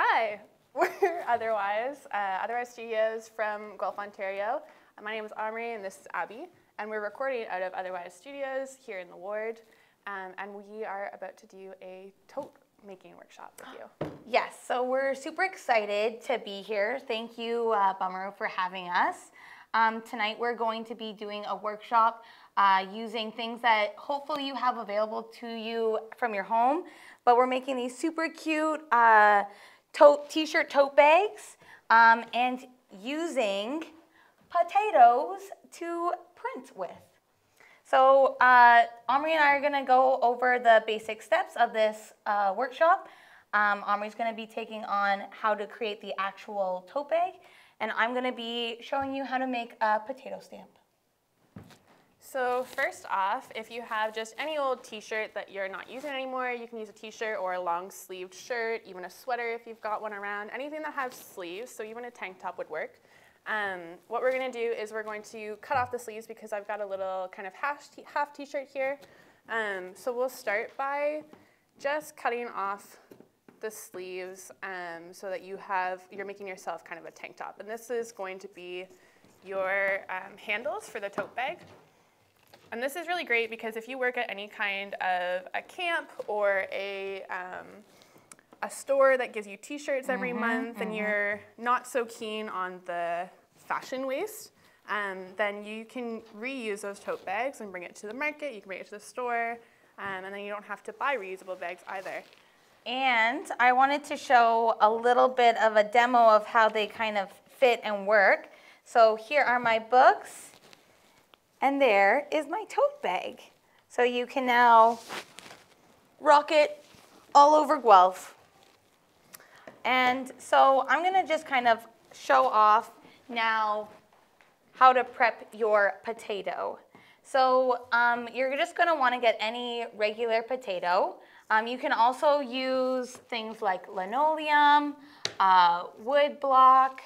Hi, we're Otherwise, uh, Otherwise Studios from Guelph, Ontario. Uh, my name is Ahmri and this is Abby, and we're recording out of Otherwise Studios here in the ward, um, and we are about to do a tote making workshop with you. Yes, so we're super excited to be here. Thank you, uh, Bumaroo, for having us. Um, tonight we're going to be doing a workshop uh, using things that hopefully you have available to you from your home, but we're making these super cute uh, t-shirt tote bags um, and using potatoes to print with. So uh, Ahmri and I are gonna go over the basic steps of this uh, workshop. Um, Ahmri's gonna be taking on how to create the actual tote bag, and I'm gonna be showing you how to make a potato stamp. So first off, if you have just any old t-shirt that you're not using anymore, you can use a t-shirt or a long sleeved shirt, even a sweater if you've got one around, anything that has sleeves, so even a tank top would work. Um, what we're gonna do is we're going to cut off the sleeves because I've got a little kind of half, t-shirt here. Um, so we'll start by just cutting off the sleeves um, so that you have, you're making yourself kind of a tank top. And this is going to be your um, handles for the tote bag. And this is really great because if you work at any kind of a camp or a, um, a store that gives you t-shirts every mm -hmm, month mm -hmm. and mm-hmm. you're not so keen on the fashion waste, um, then you can reuse those tote bags and bring it to the market, you can bring it to the store, um, and then you don't have to buy reusable bags either. And I wanted to show a little bit of a demo of how they kind of fit and work. So here are my books. And there is my tote bag. So you can now rock it all over Guelph. And so I'm gonna just kind of show off now how to prep your potato. So um, you're just gonna wanna get any regular potato. Um, you can also use things like linoleum, uh, wood block,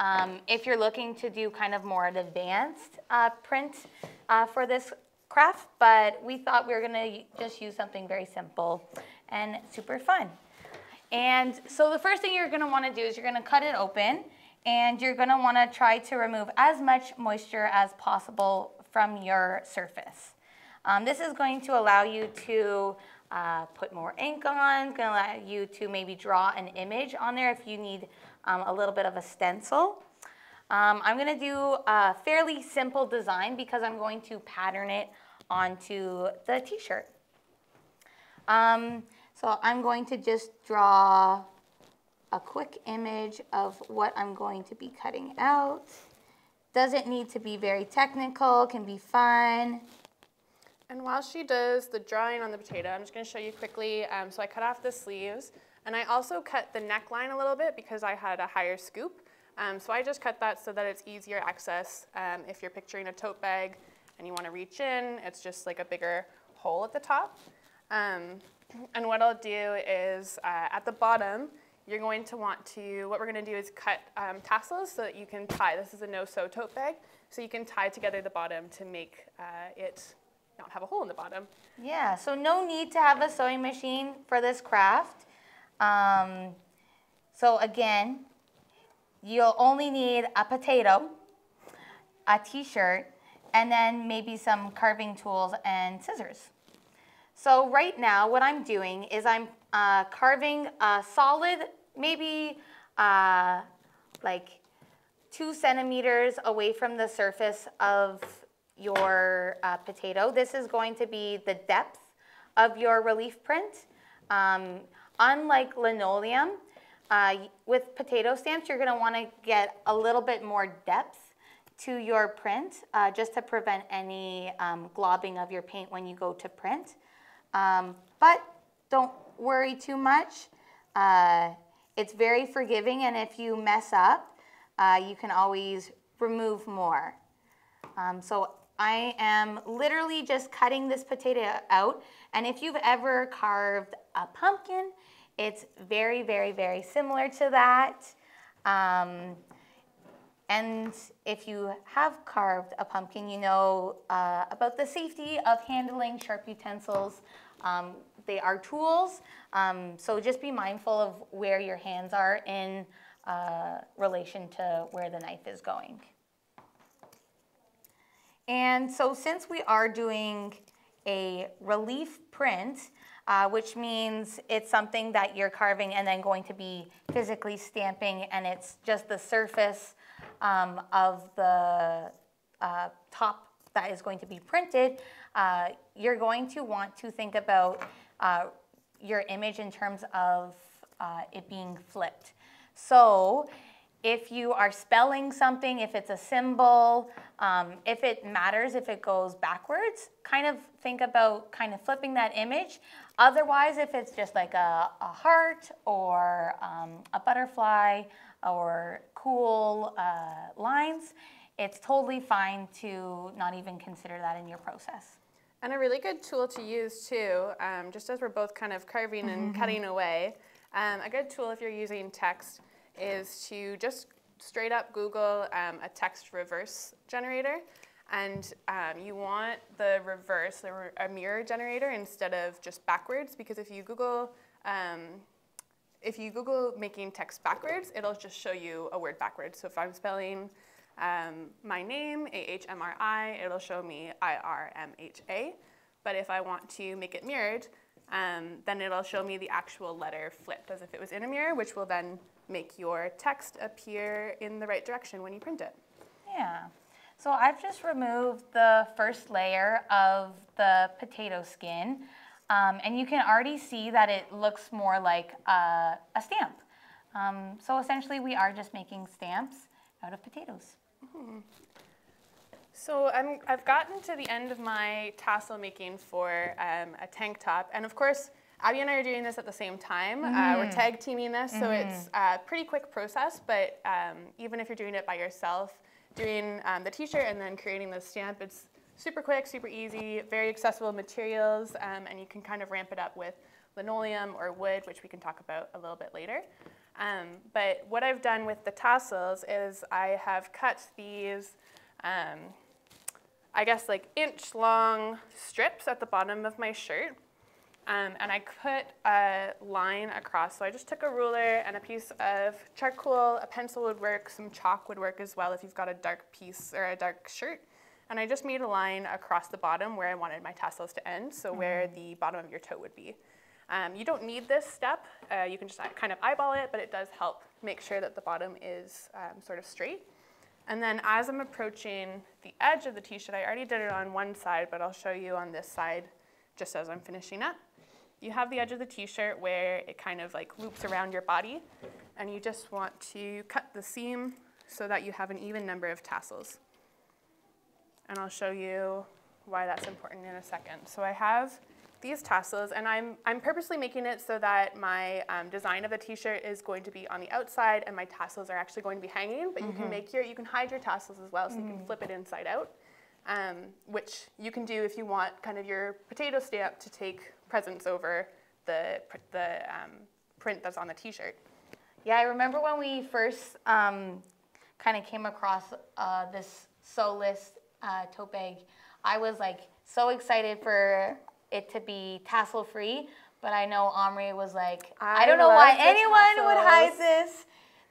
um, if you're looking to do kind of more an advanced uh, print uh, for this craft, but we thought we were gonna just use something very simple and super fun. And so the first thing you're gonna wanna do is you're gonna cut it open and you're gonna wanna try to remove as much moisture as possible from your surface. Um, this is going to allow you to uh, put more ink on, gonna allow you to maybe draw an image on there if you need um, a little bit of a stencil. Um, I'm gonna do a fairly simple design because I'm going to pattern it onto the t-shirt. Um, so I'm going to just draw a quick image of what I'm going to be cutting out. Doesn't need to be very technical, can be fun. And while she does the drawing on the potato, I'm just gonna show you quickly. Um, so I cut off the sleeves. And I also cut the neckline a little bit because I had a higher scoop. Um, so I just cut that so that it's easier access. Um, if you're picturing a tote bag and you want to reach in, it's just like a bigger hole at the top. Um, and what I'll do is uh, at the bottom, you're going to want to, what we're going to do is cut um, tassels so that you can tie. This is a no-sew tote bag. So you can tie together the bottom to make uh, it not have a hole in the bottom. Yeah, so no need to have a sewing machine for this craft. Um, so again, you'll only need a potato, a t-shirt, and then maybe some carving tools and scissors. So right now what I'm doing is I'm uh, carving a solid, maybe uh, like two centimeters away from the surface of your uh, potato. This is going to be the depth of your relief print. Um, Unlike linoleum, uh, with potato stamps, you're gonna wanna get a little bit more depth to your print uh, just to prevent any um, globbing of your paint when you go to print. Um, but don't worry too much. Uh, it's very forgiving and if you mess up, uh, you can always remove more. Um, so I am literally just cutting this potato out and if you've ever carved a pumpkin, it's very, very, very similar to that. Um, and if you have carved a pumpkin, you know uh, about the safety of handling sharp utensils. Um, they are tools, um, so just be mindful of where your hands are in uh, relation to where the knife is going. And so since we are doing a relief print, uh, which means it's something that you're carving and then going to be physically stamping and it's just the surface um, of the uh, top that is going to be printed, uh, you're going to want to think about uh, your image in terms of uh, it being flipped. So if you are spelling something, if it's a symbol, um, if it matters, if it goes backwards, kind of think about kind of flipping that image. Otherwise, if it's just like a, a heart or um, a butterfly or cool uh, lines, it's totally fine to not even consider that in your process. And a really good tool to use too, um, just as we're both kind of carving and mm-hmm. cutting away, um, a good tool if you're using text is to just straight up Google um, a text reverse generator. And um, you want the reverse, the a mirror generator instead of just backwards, because if you Google, um, if you Google making text backwards, it'll just show you a word backwards. So if I'm spelling um, my name, A-H-M-R-I, it'll show me I-R-M-H-A. But if I want to make it mirrored, um, then it'll show me the actual letter flipped as if it was in a mirror, which will then make your text appear in the right direction when you print it. Yeah. So I've just removed the first layer of the potato skin. Um, and you can already see that it looks more like a, a stamp. Um, so essentially we are just making stamps out of potatoes. Mm -hmm. So i have gotten to the end of my tassel making for um, a tank top. And of course, Abby and I are doing this at the same time. Mm. Uh, we're mm. tag teaming this, so mm. it's a pretty quick process, but um, even if you're doing it by yourself, doing um, the t-shirt and then creating the stamp, it's super quick, super easy, very accessible materials, um, and you can kind of ramp it up with linoleum or wood, which we can talk about a little bit later. Um, but what I've done with the tassels is I have cut these, um, I guess like inch long strips at the bottom of my shirt. Um, and I put a line across. So I just took a ruler and a piece of charcoal, a pencil would work, some chalk would work as well if you've got a dark piece or a dark shirt. And I just made a line across the bottom where I wanted my tassels to end, so mm -hmm. where the bottom of your toe would be. Um, you don't need this step. Uh, you can just kind of eyeball it, but it does help make sure that the bottom is um, sort of straight. And then as I'm approaching the edge of the t-shirt, I already did it on one side, but I'll show you on this side just as I'm finishing up you have the edge of the t-shirt where it kind of like loops around your body and you just want to cut the seam so that you have an even number of tassels. And I'll show you why that's important in a second. So I have these tassels and I'm, I'm purposely making it so that my um, design of the t-shirt is going to be on the outside and my tassels are actually going to be hanging, but mm -hmm. you can mm-hmm. make your, you can hide your tassels as well so mm -hmm. you can mm-hmm. flip it inside out, um, which you can do if you want kind of your potato stamp to take presence over the, the um, print that's on the t-shirt. Yeah, I remember when we first um, kind of came across uh, this sewless uh, tote bag, I was like so excited for it to be tassel free, but I know Ahmri was like, I, I don't know why anyone tassels. would hide this.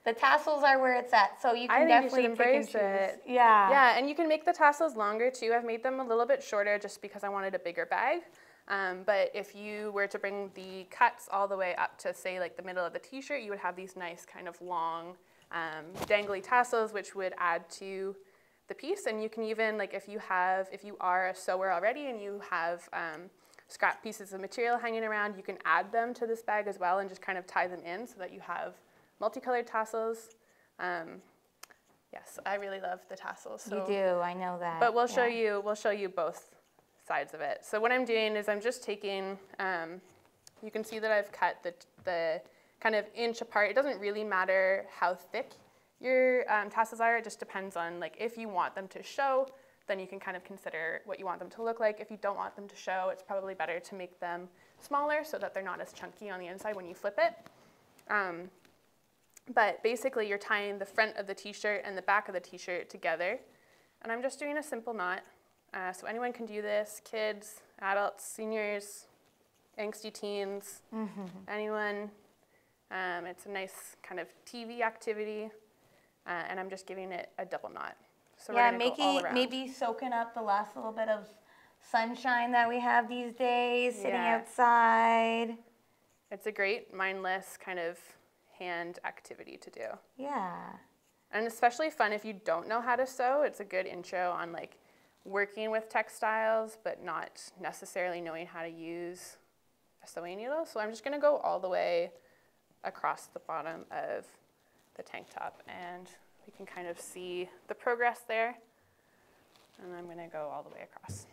The tassels are where it's at, so you can definitely you embrace it. Yeah. Yeah, and you can make the tassels longer too. I've made them a little bit shorter just because I wanted a bigger bag. Um, but if you were to bring the cuts all the way up to say like the middle of the t-shirt, you would have these nice kind of long um, dangly tassels, which would add to the piece. And you can even like if you have, if you are a sewer already and you have um, scrap pieces of material hanging around, you can add them to this bag as well and just kind of tie them in so that you have multicolored tassels. Um, yes, I really love the tassels. So. You do, I know that. But we'll show yeah. you, we'll show you both sides of it. So what I'm doing is I'm just taking, um, you can see that I've cut the, the kind of inch apart. It doesn't really matter how thick your um, tassels are. It just depends on like if you want them to show, then you can kind of consider what you want them to look like. If you don't want them to show, it's probably better to make them smaller so that they're not as chunky on the inside when you flip it. Um, but basically you're tying the front of the t-shirt and the back of the t-shirt together. And I'm just doing a simple knot. Uh, so anyone can do this, kids, adults, seniors, angsty teens, anyone. Um, it's a nice kind of TV activity, uh, and I'm just giving it a double knot. So yeah, we're gonna go all making maybe soaking up the last little bit of sunshine that we have these days, sitting Yeah. outside. It's a great mindless kind of hand activity to do. Yeah. And especially fun if you don't know how to sew. It's a good intro on like working with textiles, but not necessarily knowing how to use a sewing needle. So I'm just gonna go all the way across the bottom of the tank top and we can kind of see the progress there. And I'm gonna go all the way across.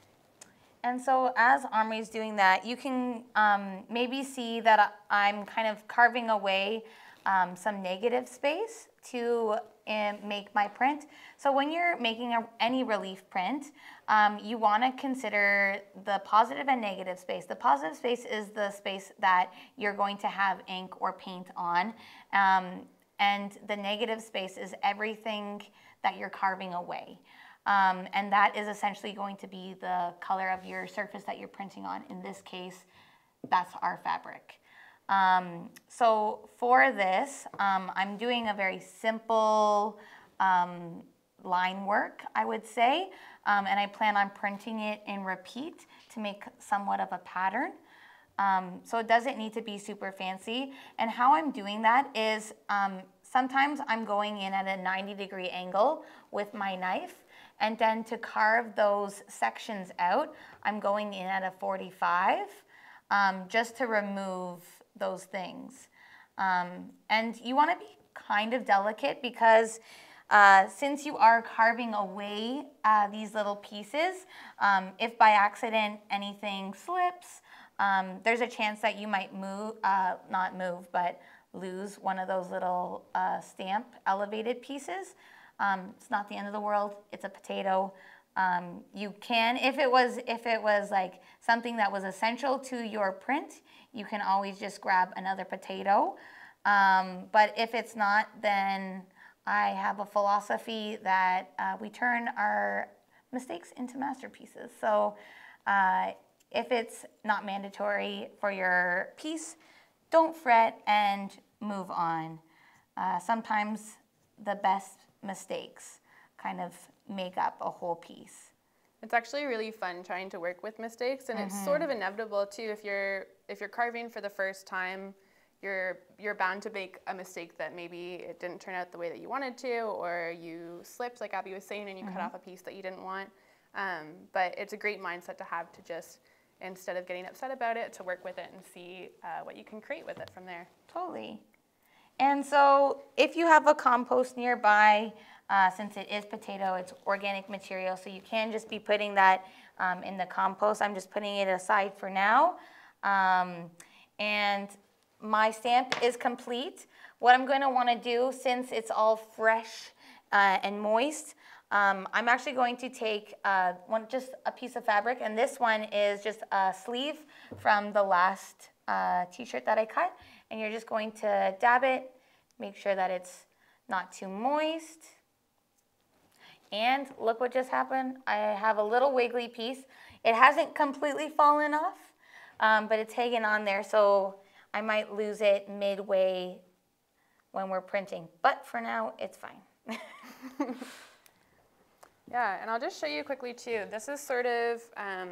And so as Ahmri's doing that, you can um, maybe see that I'm kind of carving away um, some negative space to um, make my print. So when you're making a, any relief print, um, you want to consider the positive and negative space. The positive space is the space that you're going to have ink or paint on. Um, and the negative space is everything that you're carving away. Um, and that is essentially going to be the color of your surface that you're printing on. In this case, that's our fabric. Um, so for this, um, I'm doing a very simple um, line work, I would say, um, and I plan on printing it in repeat to make somewhat of a pattern. Um, so it doesn't need to be super fancy. And how I'm doing that is um, sometimes I'm going in at a 90 degree angle with my knife. And then to carve those sections out, I'm going in at a 45 um, just to remove those things. Um, and you want to be kind of delicate because uh, since you are carving away uh, these little pieces, um, if by accident anything slips, um, there's a chance that you might move, uh, not move, but lose one of those little uh, stamp elevated pieces. Um, it's not the end of the world. It's a potato. Um, you can, if it was, if it was like something that was essential to your print, you can always just grab another potato. Um, but if it's not, then I have a philosophy that uh, we turn our mistakes into masterpieces. So uh, if it's not mandatory for your piece, don't fret and move on. Uh, sometimes the best mistakes kind of make up a whole piece. It's actually really fun trying to work with mistakes, and it's sort of inevitable too. If you're if you're carving for the first time, you're you're bound to make a mistake that maybe it didn't turn out the way that you wanted to, or you slipped, like Abby was saying, and you cut off a piece that you didn't want. Um, but it's a great mindset to have to just instead of getting upset about it, to work with it and see uh, what you can create with it from there. Totally. And so if you have a compost nearby, uh, since it is potato, it's organic material, so you can just be putting that um, in the compost. I'm just putting it aside for now. Um, and my stamp is complete. What I'm going to want to do, since it's all fresh uh, and moist, um, I'm actually going to take uh, one, just a piece of fabric, and this one is just a sleeve from the last uh, t-shirt that I cut, and you're just going to dab it, make sure that it's not too moist. And look what just happened. I have a little wiggly piece. It hasn't completely fallen off, um, but it's hanging on there, so I might lose it midway when we're printing. But for now, it's fine. Yeah, and I'll just show you quickly too. This is sort of um,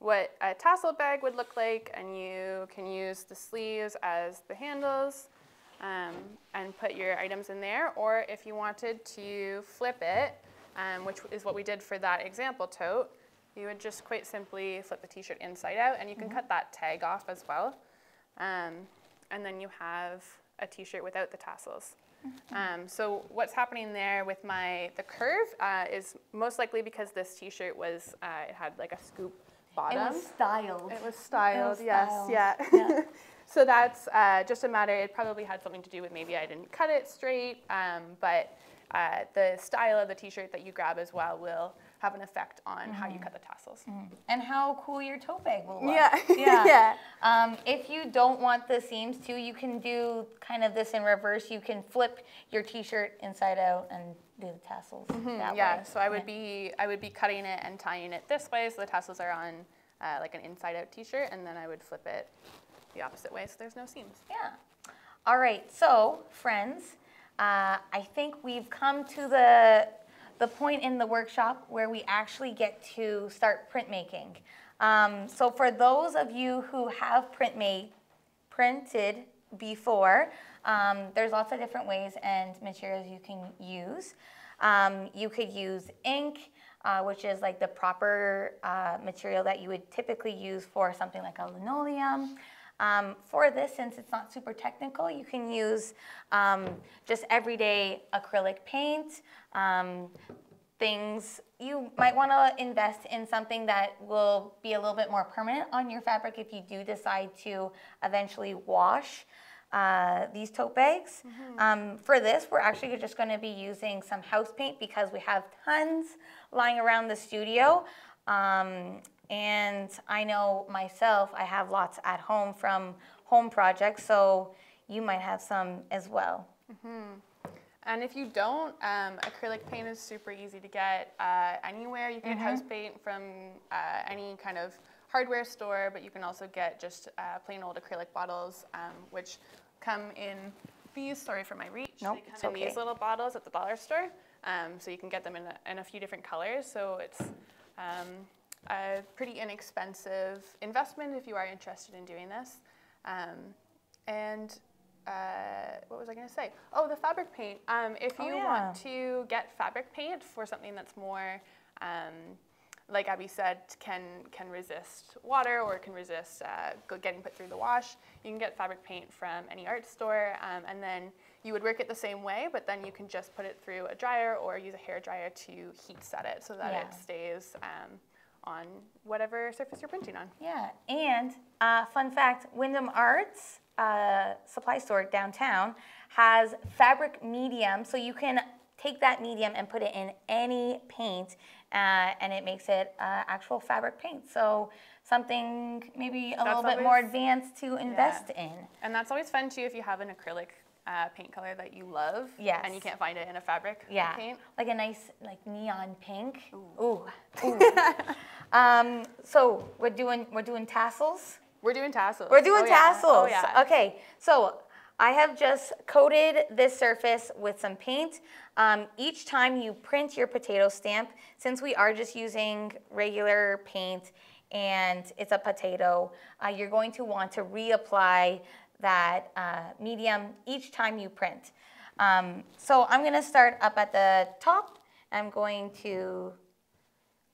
what a tassel bag would look like, and you can use the sleeves as the handles um, and put your items in there. Or if you wanted to flip it, um, which is what we did for that example tote, you would just quite simply flip the t-shirt inside out, and you can cut that tag off as well. Um, and then you have a t-shirt without the tassels. Um, so what's happening there with my the curve uh, is most likely because this T-shirt was uh, it had like a scoop bottom. It was styled. It was styled, It was yes, styled, yeah. yeah. so that's uh, just a matter. It probably had something to do with maybe I didn't cut it straight, um, but uh, the style of the T-shirt that you grab as well will have an effect on how you cut the tassels. and how cool your tote bag will look. Yeah, yeah. yeah. Um, if you don't want the seams too, you can do kind of this in reverse. You can flip your T-shirt inside out and do the tassels that yeah, way. Yeah, so I would be I would be cutting it and tying it this way, so the tassels are on uh, like an inside out t-shirt, and then I would flip it the opposite way so there's no seams. Yeah. All right, so friends, uh, I think we've come to the, the point in the workshop where we actually get to start printmaking. Um, so for those of you who have print made, printed before, um, there's lots of different ways and materials you can use. Um, you could use ink, uh, which is like the proper uh, material that you would typically use for something like a linoleum. Um, for this, since it's not super technical, you can use um, just everyday acrylic paint, um, things you might want to invest in something that will be a little bit more permanent on your fabric if you do decide to eventually wash uh, these tote bags. Mm-hmm. Um, for this, we're actually just going to be using some house paint because we have tons lying around the studio. Um, and I know myself, I have lots at home from home projects, so you might have some as well. Mm-hmm. And if you don't, um, acrylic paint is super easy to get uh, anywhere. You can mm-hmm. get house paint from uh, any kind of hardware store, but you can also get just uh, plain old acrylic bottles, um, which come in these. Sorry for my reach. Nope, they come in okay. these little bottles at the dollar store. Um, so you can get them in a, in a, few different colors. So it's um, a pretty inexpensive investment if you are interested in doing this. Um, and uh, what was I going to say? Oh, the fabric paint. Um, if oh, you oh, yeah. want to get fabric paint for something that's more, um, like Abby said, can can resist water or can resist uh, getting put through the wash, you can get fabric paint from any art store, um, and then you would work it the same way, but then you can just put it through a dryer or use a hair dryer to heat set it so that yeah. it stays um, on whatever surface you're printing on. Yeah, and uh, fun fact, Wyndham Arts uh, supply store downtown has fabric medium, so you can take that medium and put it in any paint, uh, and it makes it uh, actual fabric paint. So something maybe a that's little bit more advanced to invest yeah. in. And that's always fun too if you have an acrylic uh, paint color that you love. Yes. And you can't find it in a fabric yeah. paint. Like a nice like neon pink. Ooh. Ooh. Ooh. um, so we're doing we're doing tassels. We're doing tassels. We're doing oh, tassels. Yeah. Oh, yeah. Okay. So I have just coated this surface with some paint. Um, each time you print your potato stamp, since we are just using regular paint and it's a potato, uh, you're going to want to reapply that uh, medium each time you print. Um, so I'm going to start up at the top. I'm going to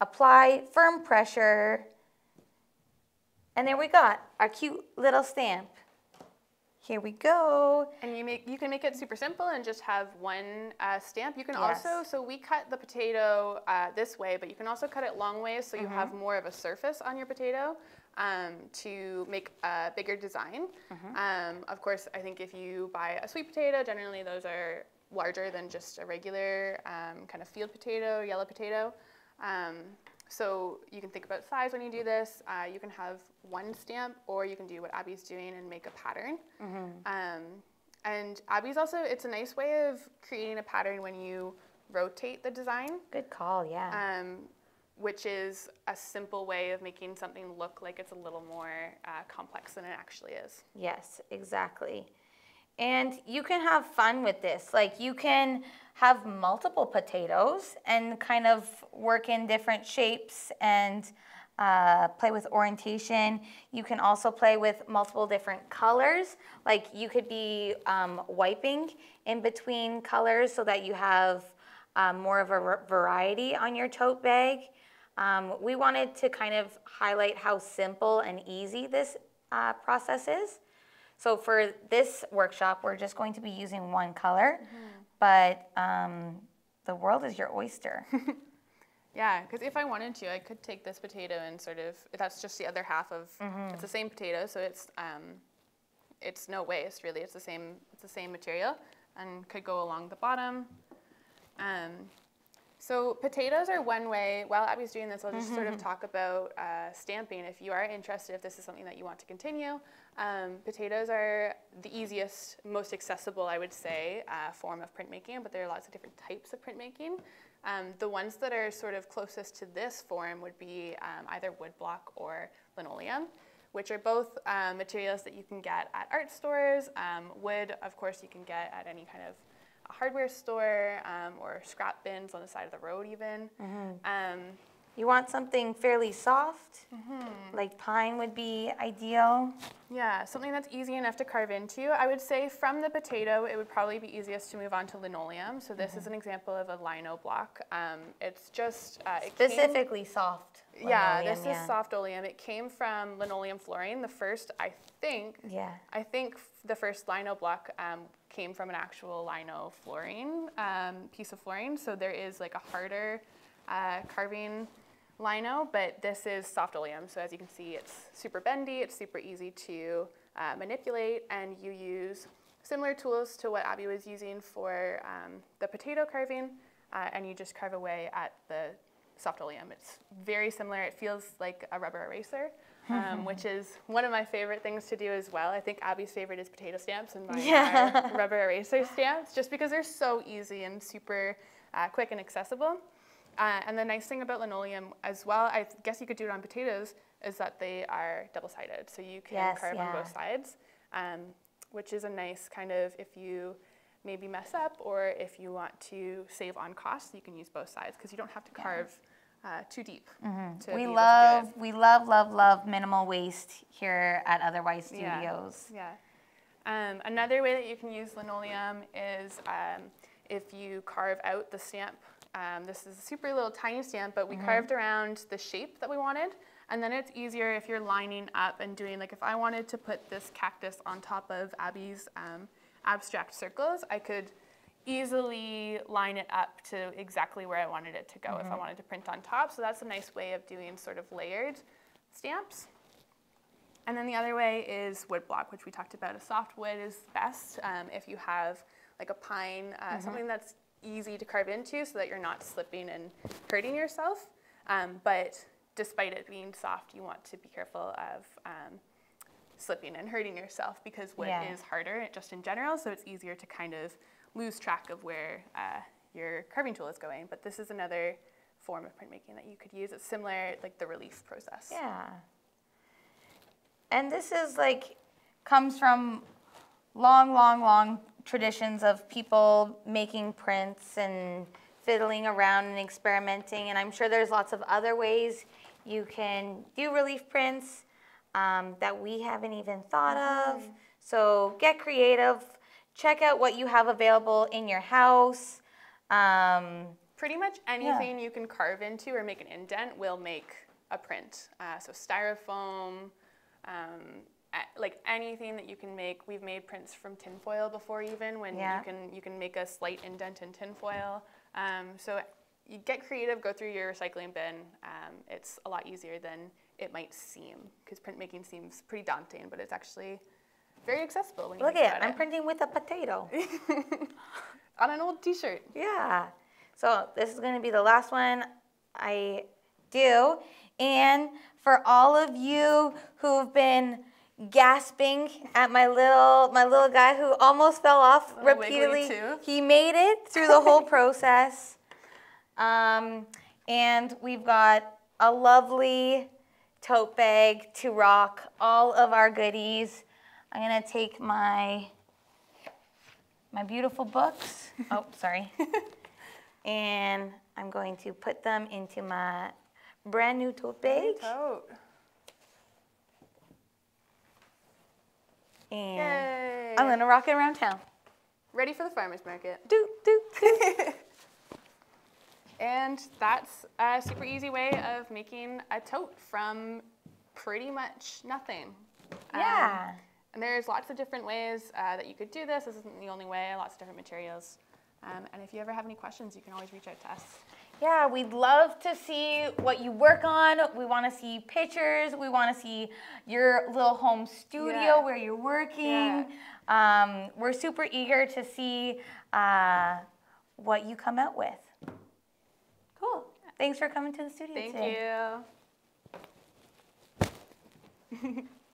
apply firm pressure. And there we got our cute little stamp. Here we go. And you make you can make it super simple and just have one uh, stamp. You can yes. also so we cut the potato uh, this way, but you can also cut it long ways so you mm -hmm. have more of a surface on your potato um, to make a bigger design. Mm-hmm. Um, of course, I think if you buy a sweet potato, generally those are larger than just a regular um, kind of field potato, yellow potato. Um, so you can think about size when you do this. Uh, you can have one stamp, or you can do what Abby's doing and make a pattern. Mm-hmm. Um, and Abby's also, it's a nice way of creating a pattern when you rotate the design. Good call, yeah. Which is a simple way of making something look like it's a little more uh, complex than it actually is. Yes, exactly. And you can have fun with this. Like you can have multiple potatoes and kind of work in different shapes and uh, play with orientation. You can also play with multiple different colors. Like you could be um, wiping in between colors so that you have um, more of a variety on your tote bag. Um, we wanted to kind of highlight how simple and easy this uh, process is. So for this workshop, we're just going to be using one color, mm-hmm. but um, the world is your oyster. yeah, because if I wanted to, I could take this potato and sort of, that's just the other half of, mm-hmm. it's the same potato, so it's, um, it's no waste really, it's the same, it's the same material, and could go along the bottom. Um, so potatoes are one way. While Abby's doing this, I'll just mm-hmm. sort of mm-hmm. talk about uh, stamping. If you are interested, if this is something that you want to continue, Um, potatoes are the easiest, most accessible, I would say, uh, form of printmaking, but there are lots of different types of printmaking. Um, the ones that are sort of closest to this form would be um, either woodblock or linoleum, which are both um, materials that you can get at art stores. Um, wood, of course, you can get at any kind of hardware store um, or scrap bins on the side of the road, even. Um, You want something fairly soft, like pine would be ideal. Yeah, something that's easy enough to carve into. I would say from the potato, it would probably be easiest to move on to linoleum. So this is an example of a lino block. Um, it's just uh, it came- Specifically soft. yeah, linoleum, this is soft oleum. It came from linoleum flooring. The first, I think, Yeah. I think the first lino block um, came from an actual lino flooring um, piece of flooring. So there is like a harder uh, carving lino, but this is soft oleum. So as you can see, it's super bendy. It's super easy to uh, manipulate, and you use similar tools to what Abby was using for um, the potato carving, uh, and you just carve away at the soft oleum. It's very similar. It feels like a rubber eraser. Um, which is one of my favorite things to do as well. I think Abby's favorite is potato stamps and mine Yeah. are rubber eraser stamps, just because they're so easy and super uh, quick and accessible. Uh, and the nice thing about linoleum as well, I guess you could do it on potatoes, is that they are double-sided, so you can Yes, carve on both sides, um, which is a nice kind of if you maybe mess up or if you want to save on costs, you can use both sides because you don't have to carve uh, too deep. to Mm-hmm. We to do love, we love, love, love minimal waste here at Otherwise Studios. Yeah. Um, another way that you can use linoleum is um, if you carve out the stamp. Um, this is a super little tiny stamp, but we carved around the shape that we wanted. And then it's easier if you're lining up and doing, like if I wanted to put this cactus on top of Abby's um, abstract circles, I could easily line it up to exactly where I wanted it to go if I wanted to print on top. So that's a nice way of doing sort of layered stamps. And then the other way is wood block, which we talked about. A soft wood is best um, if you have like a pine, uh, something that's easy to carve into so that you're not slipping and hurting yourself. Um, but despite it being soft, you want to be careful of um, slipping and hurting yourself because wood Yeah. is harder just in general, so it's easier to kind of lose track of where uh, your carving tool is going. But this is another form of printmaking that you could use. It's similar, like the relief process. Yeah. And this is like, comes from long, long, long traditions of people making prints and fiddling around and experimenting. And I'm sure there's lots of other ways you can do relief prints um, that we haven't even thought of. So get creative. Check out what you have available in your house. Um, Pretty much anything you can carve into or make an indent will make a print. Uh, so styrofoam, um, like anything that you can make. We've made prints from tinfoil before, even when Yeah. you can you can make a slight indent in tinfoil. Um, so you get creative, go through your recycling bin. Um, it's a lot easier than it might seem because printmaking seems pretty daunting, but it's actually very accessible when you look at it. I'm printing with a potato. on an old T-shirt. Yeah. So this is going to be the last one I do. And for all of you who've been gasping at my little my little guy who almost fell off repeatedly, he made it through the whole process. Um, and we've got a lovely tote bag to rock all of our goodies. I'm gonna take my my beautiful books. Oh, sorry. and I'm going to put them into my brand new tote bag. Tote. And Yay. I'm gonna rock it around town. Ready for the farmer's market. Do, do, do. And that's a super easy way of making a tote from pretty much nothing. Um, yeah. and there's lots of different ways uh, that you could do this. This isn't the only way, lots of different materials. Um, and if you ever have any questions, you can always reach out to us. Yeah, we'd love to see what you work on. We want to see pictures. We want to see your little home studio Yeah. where you're working. Um, we're super eager to see uh, what you come out with. Thanks for coming to the studio Thank today. you.